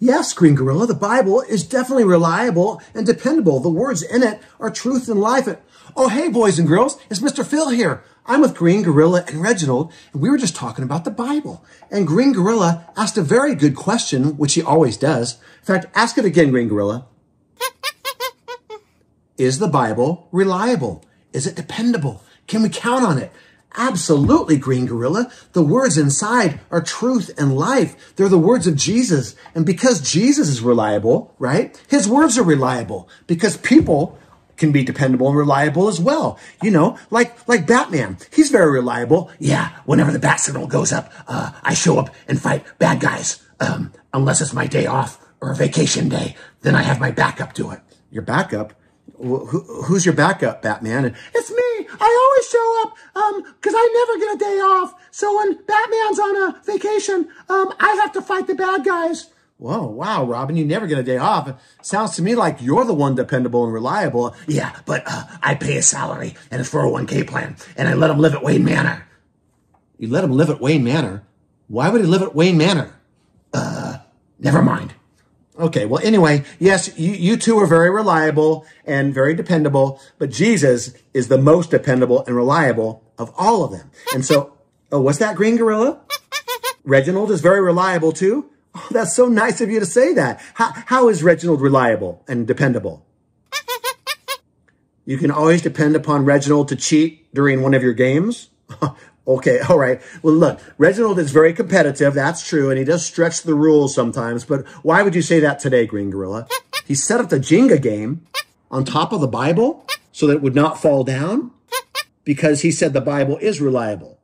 Yes, Green Gorilla, the Bible is definitely reliable and dependable. The words in it are truth and life. Oh, hey, boys and girls, it's Mr. Phil here. I'm with Green Gorilla and Reginald, and we were just talking about the Bible. And Green Gorilla asked a very good question, which he always does. In fact, ask it again, Green Gorilla. Is the Bible reliable? Is it dependable? Can we count on it? Absolutely, Green Gorilla. The words inside are truth and life. They're the words of Jesus. And because Jesus is reliable, right? His words are reliable because people can be dependable and reliable as well. You know, like, like Batman. He's very reliable. Yeah. Whenever the bat signal goes up, uh, I show up and fight bad guys. Um, unless it's my day off or a vacation day, then I have my backup do it. Your backup? Who, who's your backup, Batman? And it's me. I always show up, um, cause I never get a day off. So when Batman's on a vacation, um, I have to fight the bad guys. Whoa, wow, Robin, you never get a day off. Sounds to me like you're the one dependable and reliable. Yeah, but uh, I pay a salary and a 401k plan, and I let him live at Wayne Manor. You let him live at Wayne Manor? Why would he live at Wayne Manor? Uh, never mind. Okay, well, anyway, yes, you, you two are very reliable and very dependable, but Jesus is the most dependable and reliable of all of them. And so, oh, what's that, Green Gorilla? Reginald is very reliable too? Oh, that's so nice of you to say that. How, how is Reginald reliable and dependable? You can always depend upon Reginald to cheat during one of your games? Okay, all right. Well, look, Reginald is very competitive. That's true. And he does stretch the rules sometimes. But why would you say that today, Green Gorilla? He set up the Jenga game on top of the Bible so that it would not fall down because he said the Bible is reliable.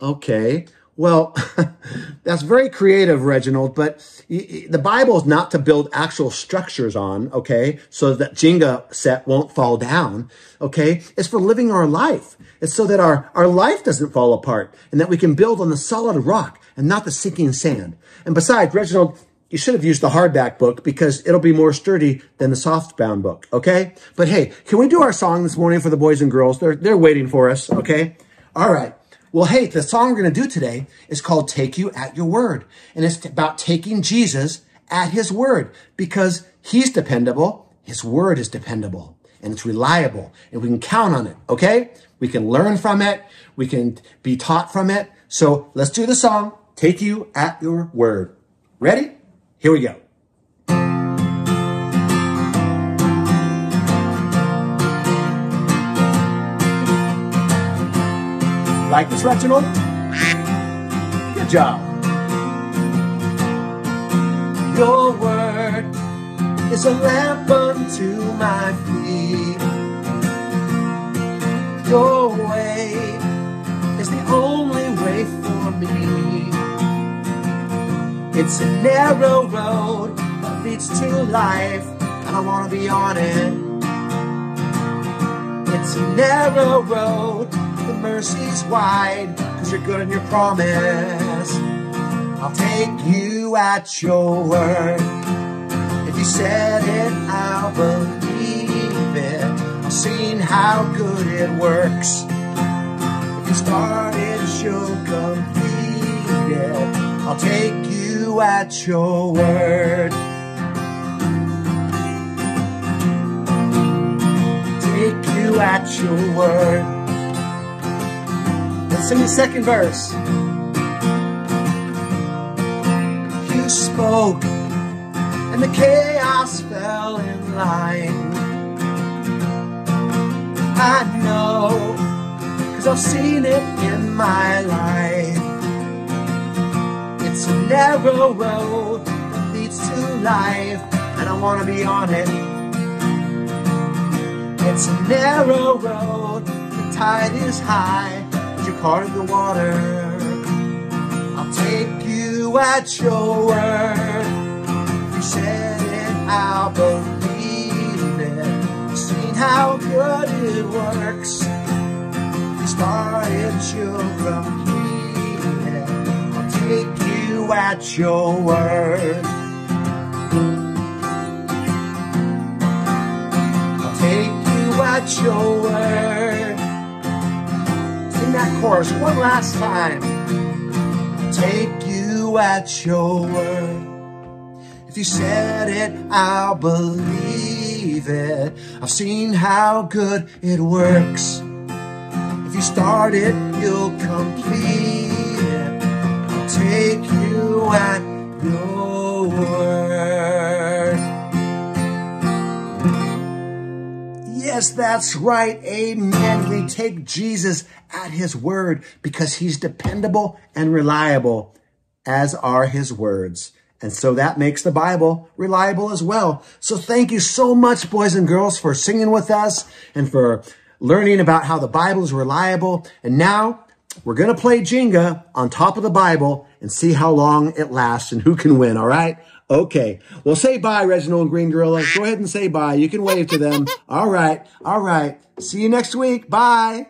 Okay. Well, that's very creative, Reginald, but the Bible is not to build actual structures on, okay, so that Jenga set won't fall down, okay? It's for living our life. It's so that our, our life doesn't fall apart and that we can build on the solid rock and not the sinking sand. And besides, Reginald, you should have used the hardback book because it'll be more sturdy than the softbound book, okay? But hey, can we do our song this morning for the boys and girls? They're, they're waiting for us, okay? All right. Well, hey, the song we're going to do today is called Take You at Your Word. And it's about taking Jesus at his word because he's dependable. His word is dependable and it's reliable and we can count on it. Okay. We can learn from it. We can be taught from it. So let's do the song. Take you at your word. Ready? Here we go. Like this, Reginald? Good job. Your word is a lamp unto my feet. Your way is the only way for me. It's a narrow road that leads to life, and I want to be on it. It's a narrow road the mercy's wide, cause you're good in your promise. I'll take you at your word. If you said it, I'll believe it. I've seen how good it works. If you started, you'll complete it. I'll take you at your word. Take you at your word. Let's sing the second verse. You spoke, and the chaos fell in line. I know, cause I've seen it in my life. It's a narrow road that leads to life, and I wanna be on it. It's a narrow road, the tide is high you're part of the water. I'll take you at your word. You said it, I'll believe it. Seen how good it works. You started, you'll complete it. I'll take you at your word. I'll take you at your word that chorus one last time. Take you at your word. If you said it, I'll believe it. I've seen how good it works. If you start it, you'll complete Yes, that's right. Amen. We take Jesus at his word because he's dependable and reliable, as are his words. And so that makes the Bible reliable as well. So thank you so much, boys and girls, for singing with us and for learning about how the Bible is reliable. And now we're going to play Jenga on top of the Bible and see how long it lasts and who can win. All right. Okay. Well, say bye, Reginald and Green Gorilla. Go ahead and say bye. You can wave to them. All right. All right. See you next week. Bye.